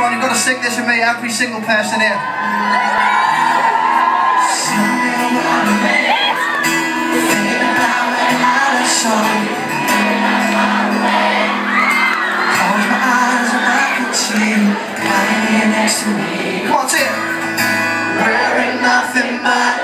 one. You're going to sing this with me, every single person here. next to me. What's it? Wearing nothing but